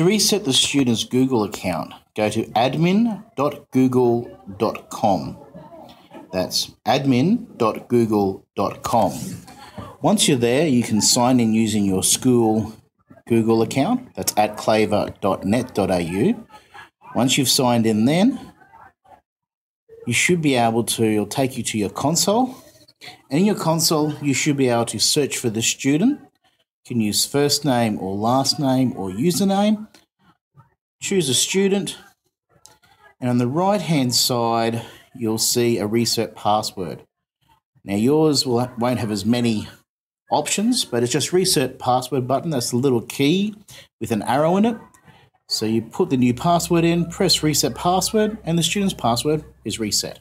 To reset the student's Google account, go to admin.google.com. That's admin.google.com. Once you're there, you can sign in using your school Google account. That's at claver.net.au. Once you've signed in, then you should be able to, it'll take you to your console. And in your console, you should be able to search for the student. You can use first name or last name or username. Choose a student. And on the right hand side, you'll see a reset password. Now, yours will, won't have as many options, but it's just reset password button. That's the little key with an arrow in it. So you put the new password in, press reset password, and the student's password is reset.